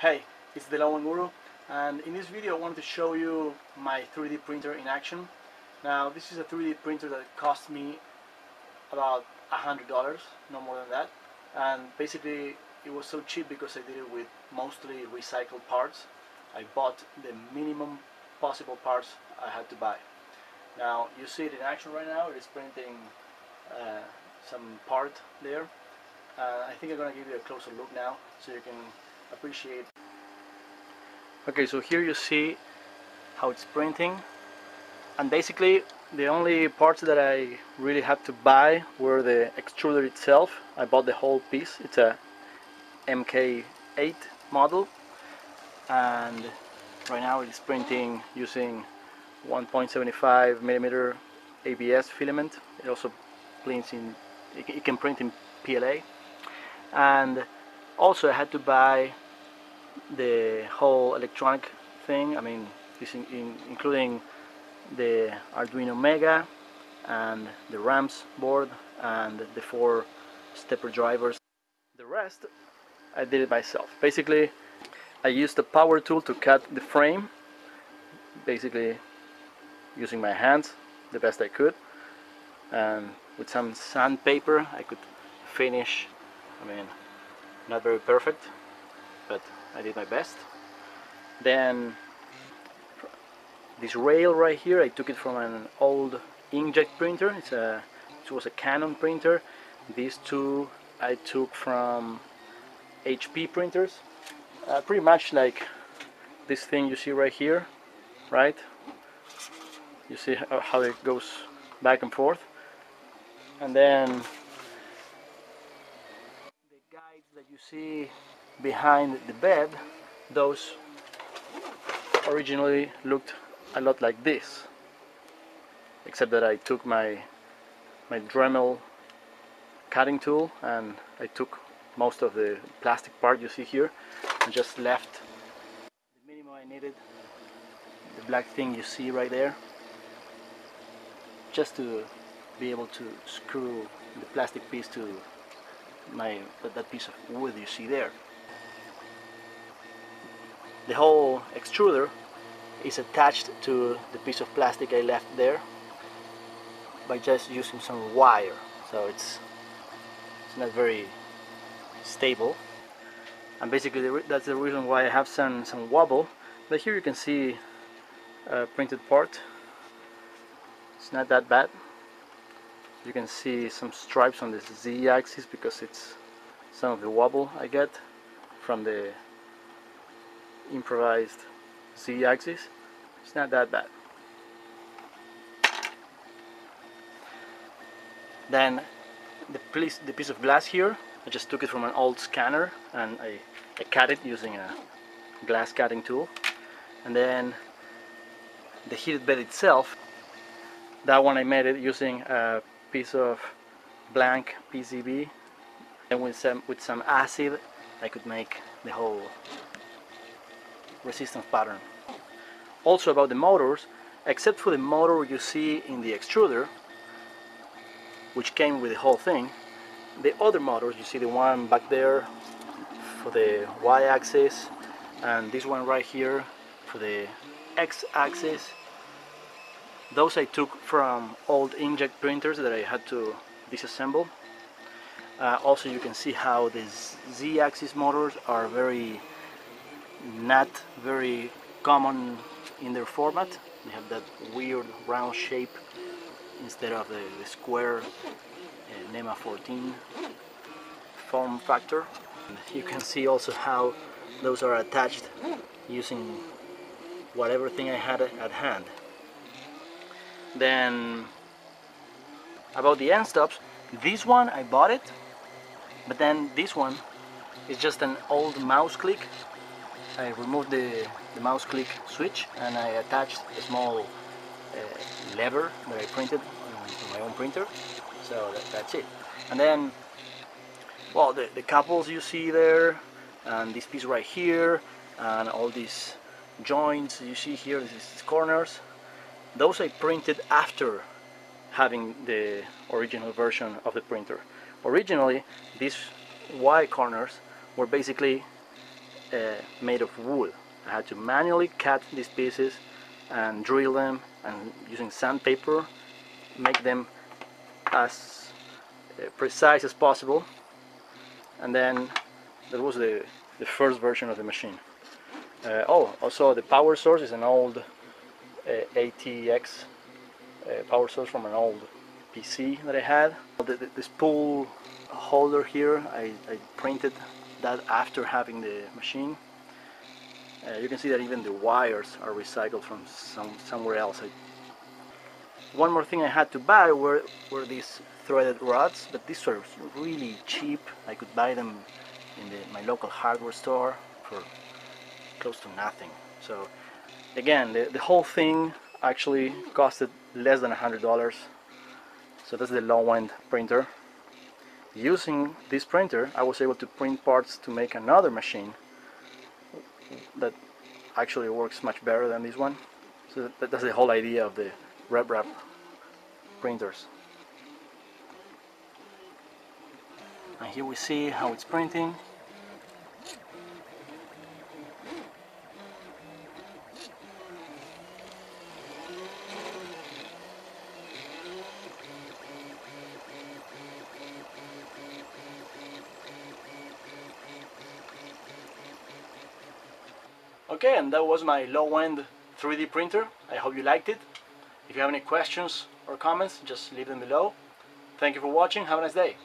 Hey, it's the Low End Guru and in this video I wanted to show you my 3D printer in action. Now this is a 3D printer that cost me about a hundred dollars, no more than that and basically it was so cheap because I did it with mostly recycled parts. I bought the minimum possible parts I had to buy. Now you see it in action right now, it is printing uh, some part there. Uh, I think I'm going to give you a closer look now so you can appreciate. Okay so here you see how it's printing. And basically the only parts that I really had to buy were the extruder itself. I bought the whole piece. It's a MK8 model. And right now it's printing using 1.75 millimeter ABS filament. It also prints in it can print in PLA and also I had to buy the whole electronic thing I mean in, in, including the Arduino Mega and the RAMPS board and the four stepper drivers. The rest I did it myself. Basically I used a power tool to cut the frame basically using my hands the best I could. And with some sandpaper I could finish I mean not very perfect but I did my best. Then this rail right here I took it from an old inkjet printer. It's a it was a Canon printer. These two I took from HP printers. Uh, pretty much like this thing you see right here right? You see how it goes back and forth. And then see behind the bed those originally looked a lot like this except that I took my my Dremel cutting tool and I took most of the plastic part you see here and just left the minimum I needed the black thing you see right there just to be able to screw the plastic piece to my that piece of wood you see there. The whole extruder is attached to the piece of plastic I left there by just using some wire. So it's it's not very stable. And basically that's the reason why I have some some wobble. But here you can see a printed part. It's not that bad you can see some stripes on the z-axis because it's some of the wobble I get from the improvised z-axis. It's not that bad. Then the piece, the piece of glass here I just took it from an old scanner and I, I cut it using a glass cutting tool. And then the heated bed itself that one I made it using a piece of blank PCB and with some with some acid I could make the whole resistance pattern. Also about the motors except for the motor you see in the extruder which came with the whole thing the other motors you see the one back there for the y-axis and this one right here for the x-axis those I took from old inkjet printers that I had to disassemble. Uh, also you can see how the Z-axis motors are very not very common in their format. They have that weird round shape instead of the, the square uh, NEMA 14 form factor. You can see also how those are attached using whatever thing I had at hand. Then about the end stops, this one I bought it, but then this one is just an old mouse click. I removed the, the mouse click switch and I attached a small uh, lever that I printed on my own printer. So that, that's it. And then, well, the, the couples you see there, and this piece right here, and all these joints you see here, these corners, those I printed after having the original version of the printer. Originally, these Y corners were basically uh, made of wood. I had to manually cut these pieces and drill them and using sandpaper make them as uh, precise as possible and then that was the, the first version of the machine. Uh, oh, also the power source is an old ATX uh, power source from an old PC that I had. The, the, holder here, I, I, printed that after having the machine. Uh, you can see that even the wires are recycled from some, somewhere else. I, one more thing I had to buy were, were these threaded rods, but these were really cheap. I could buy them in the, my local hardware store for close to nothing. So again, the, the whole thing actually costed less than a hundred dollars. So that's the low-end printer. Using this printer, I was able to print parts to make another machine that actually works much better than this one. So that, that's the whole idea of the RepRap printers. And here we see how it's printing. Okay, and that was my low-end 3D printer. I hope you liked it. If you have any questions or comments, just leave them below. Thank you for watching. Have a nice day.